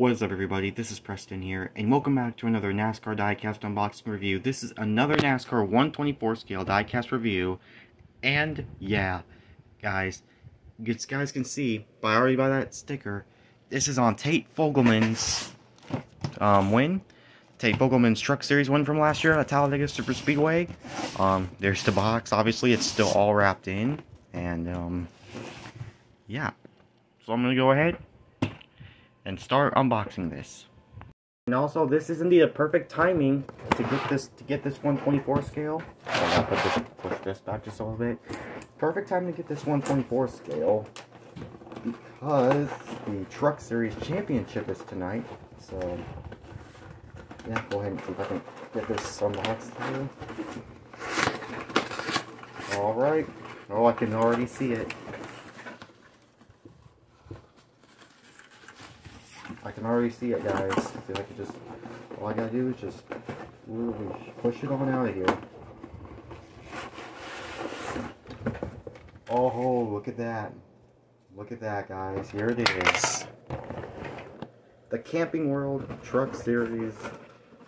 What is up everybody, this is Preston here, and welcome back to another NASCAR diecast unboxing review. This is another NASCAR 124 scale diecast review, and yeah, guys, you guys can see, by already by that sticker, this is on Tate Fogleman's um, win. Tate Fogleman's Truck Series win from last year at Talladega Super Speedway. Um, there's the box, obviously it's still all wrapped in, and um, yeah. So I'm going to go ahead and start unboxing this. And also, this is indeed a perfect timing to get this to get this 124 scale. I'll put this, push this back just a little bit. Perfect time to get this 124 scale because the Truck Series Championship is tonight. So, yeah, go ahead and see if I can get this unboxed here. Alright. Oh, I can already see it. I can already see it, guys. See if I can just, all I gotta do is just push it on out of here. Oh, look at that. Look at that, guys. Here it is. The Camping World Truck Series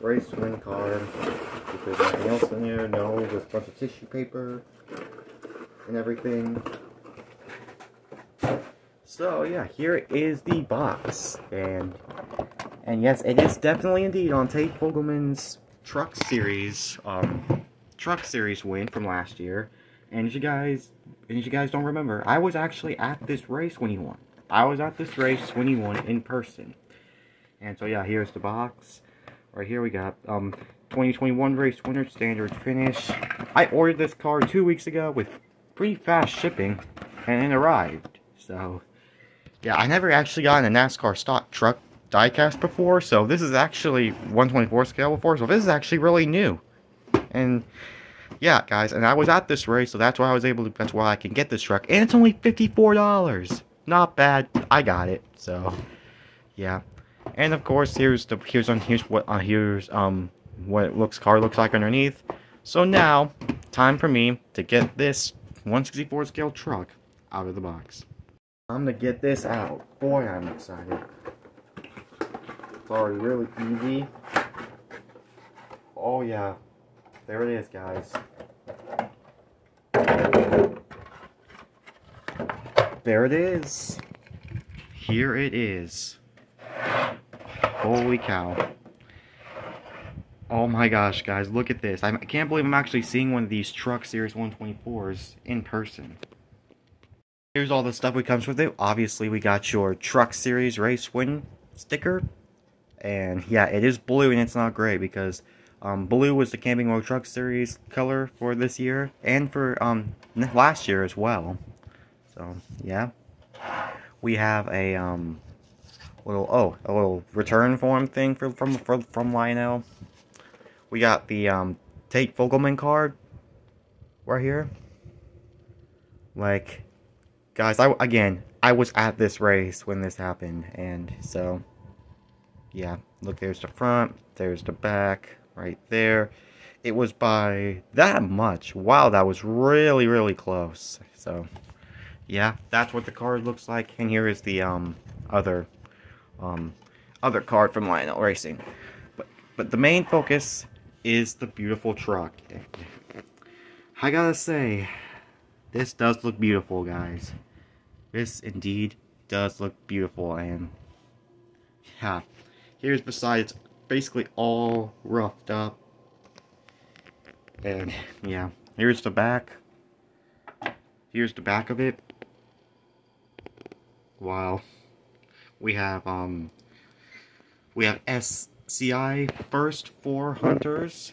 race win card. If there's anything else in there, no, just a bunch of tissue paper and everything. So yeah, here is the box, and and yes, it is definitely indeed on Tate Fogleman's Truck Series, um, Truck Series win from last year. And as you guys, and as you guys don't remember, I was actually at this race when he won. I was at this race when he won in person. And so yeah, here's the box. Right here we got um 2021 race winner standard finish. I ordered this car two weeks ago with pretty fast shipping, and it arrived. So yeah, I never actually got in a NASCAR stock truck diecast before, so this is actually 124 scale before, so this is actually really new. And yeah, guys, and I was at this race, so that's why I was able to, that's why I can get this truck. And it's only $54. Not bad. I got it. So, yeah. And of course, here's the, here's on, here's what, uh, here's, um, what it looks, car looks like underneath. So now, time for me to get this 164 scale truck out of the box. I'm gonna get this out. Boy, I'm excited. It's already really easy. Oh yeah. There it is, guys. There it is. Here it is. Holy cow. Oh my gosh, guys, look at this. I can't believe I'm actually seeing one of these Truck Series 124s in person. Here's all the stuff that comes with it. Obviously, we got your Truck Series Race Win sticker. And yeah, it is blue and it's not gray because um, blue was the Camping World Truck Series color for this year and for um, last year as well. So yeah, we have a um, little oh a little return form thing for from from from Lionel. We got the um, Tate Fogleman card right here. Like guys, I again, I was at this race when this happened, and so, yeah, look, there's the front, there's the back, right there. It was by that much. Wow, that was really, really close. So, yeah, that's what the card looks like, and here is the um other um other card from Lionel Racing. But but the main focus is the beautiful truck. I gotta say, this does look beautiful, guys. This indeed does look beautiful, and yeah, here's besides basically all roughed up. And yeah, here's the back. Here's the back of it. Wow. We have um we have SCI first four hunters.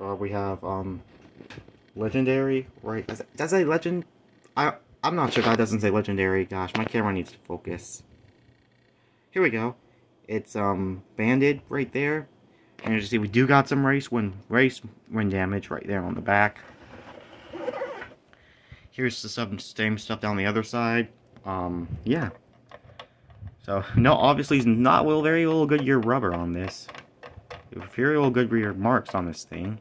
Uh, we have um legendary, right? Does, does say legend? I I'm not sure that doesn't say legendary. Gosh, my camera needs to focus. Here we go. It's um banded right there. And you see, we do got some race win race win damage right there on the back. Here's the some same stuff down the other side. Um, yeah. So no, obviously, it's not little very little Goodyear rubber on this. Very little Goodyear marks on this thing.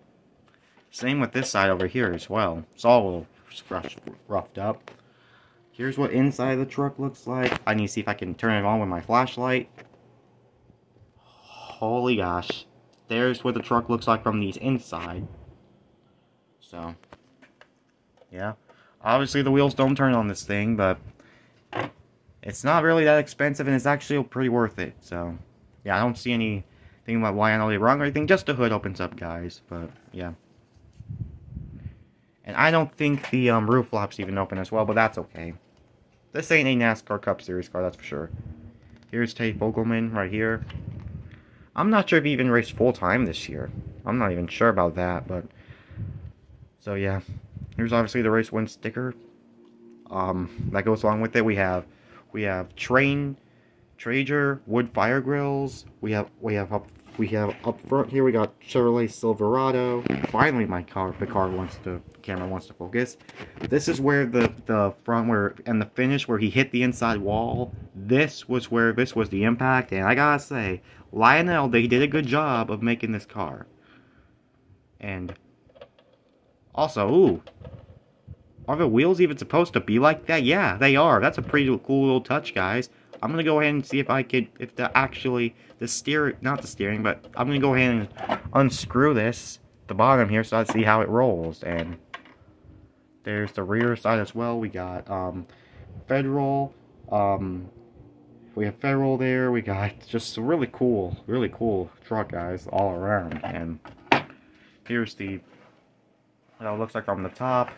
Same with this side over here as well. It's all a little roughed, up. Here's what inside the truck looks like. I need to see if I can turn it on with my flashlight. holy gosh. There's what the truck looks like from the inside. So, yeah. Obviously the wheels don't turn on this thing, but it's not really that expensive and it's actually pretty worth it. So, yeah, I don't see anything about why I know wrong or anything. Just the hood opens up, guys. But, yeah. And I don't think the um, roof flaps even open as well, but that's okay. This ain't a NASCAR Cup Series car, that's for sure. Here's Tate Fogleman right here. I'm not sure if he even raced full-time this year. I'm not even sure about that, but... So, yeah. Here's obviously the race win sticker. Um, that goes along with it. We have, we have Train, Traeger, wood fire grills. We have, we have up we have up front here, we got Chevrolet Silverado. Finally, my car, the car wants to, camera wants to focus. This is where the, the front where, and the finish where he hit the inside wall. This was where, this was the impact. And I gotta say, Lionel, they did a good job of making this car. And also, ooh, are the wheels even supposed to be like that? Yeah, they are. That's a pretty cool little touch, guys. I'm gonna go ahead and see if I could, if the actually, the steer, not the steering, but I'm gonna go ahead and unscrew this, the bottom here, so I see how it rolls. And there's the rear side as well. We got um, Federal, um, we have Federal there. We got just really cool, really cool truck, guys, all around. And here's the, it looks like from the top.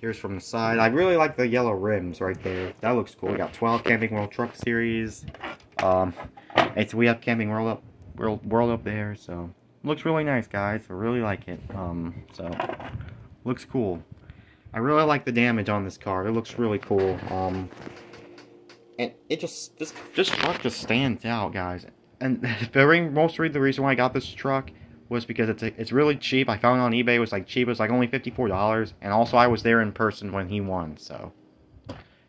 Here's from the side. I really like the yellow rims right there. That looks cool. We got 12 Camping World Truck Series. Um, it's, we have Camping World up, World, World up there, so looks really nice, guys. I really like it. Um, so looks cool. I really like the damage on this car. It looks really cool. Um, and it just this this truck just stands out, guys. And the mostly the reason why I got this truck was because it's it's really cheap. I found it on eBay. It was like cheap. It was like only $54. And also I was there in person when he won. So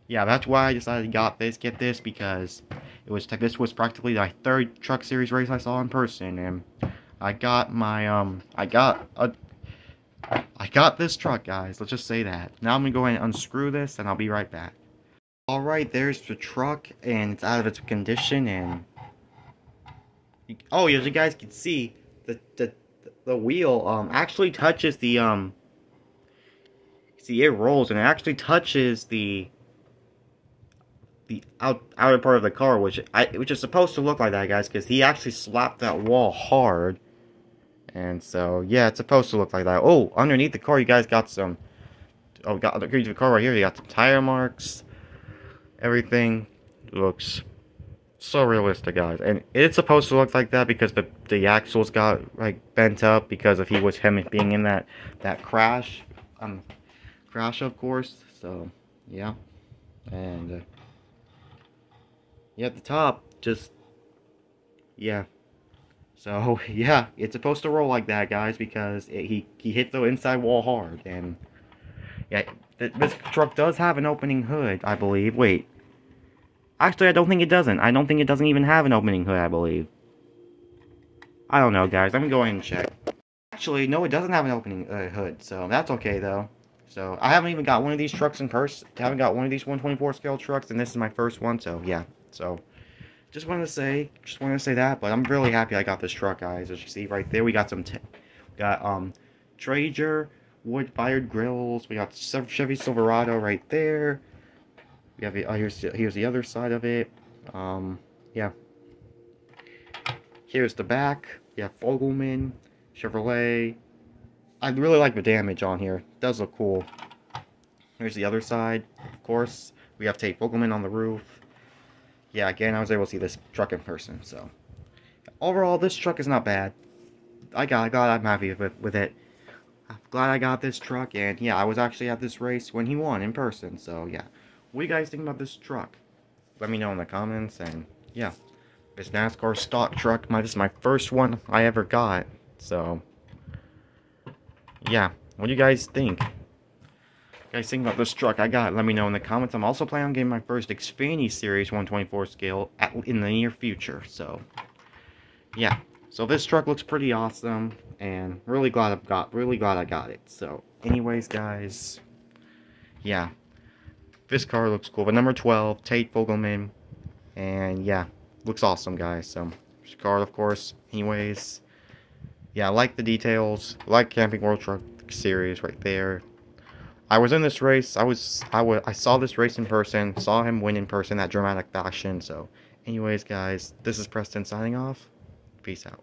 yeah, that's why I decided to got this, get this because it was this was practically my third truck series race I saw in person and I got my um I got a I got this truck, guys. Let's just say that. Now I'm to go ahead and unscrew this, and I'll be right back. Alright, there's the truck, and it's out of its condition, and... Oh, as you guys can see, the the the wheel um actually touches the um see it rolls and it actually touches the the out outer part of the car which I which is supposed to look like that guys because he actually slapped that wall hard. And so yeah it's supposed to look like that. Oh underneath the car you guys got some oh got the car right here you got some tire marks. Everything looks so realistic, guys. And it's supposed to look like that because the the axles got like bent up because of he was him being in that that crash, um, crash of course. So yeah, and uh, yeah, at the top, just yeah. So yeah, it's supposed to roll like that, guys, because it, he he hit the inside wall hard, and yeah, th this truck does have an opening hood, I believe. Wait, Actually, I don't think it doesn't. I don't think it doesn't even have an opening hood, I believe. I don't know, guys. Let me go ahead and check. Actually, no, it doesn't have an opening uh, hood, so that's okay, though. So, I haven't even got one of these trucks in person. I haven't got one of these 124 scale trucks, and this is my first one, so, yeah. So, just wanted to say, just wanted to say that, but I'm really happy I got this truck, guys. As you see right there, we got some, we got, um, Traeger, wood-fired grills. We got Chevy Silverado right there. We have oh, here's here's the other side of it. Um, yeah. Here's the back. We have Fogleman, Chevrolet. I really like the damage on here. It does look cool. Here's the other side, of course. We have Tate Fogleman on the roof. Yeah, again, I was able to see this truck in person, so. Overall, this truck is not bad. I got, I got, I'm happy with, with it. I'm glad I got this truck, and yeah, I was actually at this race when he won in person, so yeah. What do you guys think about this truck? Let me know in the comments, and yeah. This NASCAR stock truck, my, this is my first one I ever got, so... Yeah, what do you guys think? Guys think about this truck I got? Let me know in the comments. I'm also planning on getting my first Xfinity Series 124 scale at, in the near future, so... Yeah, so this truck looks pretty awesome, and really glad I got, really glad I got it. So, anyways, guys, yeah, this car looks cool. But number 12, Tate Fogleman. And yeah, looks awesome, guys. So card, of course. Anyways, yeah, I like the details. I like Camping World Truck Series right there. I was in this race. I was I was I saw this race in person. Saw him win in person that dramatic fashion. So, anyways, guys, this is Preston signing off. Peace out.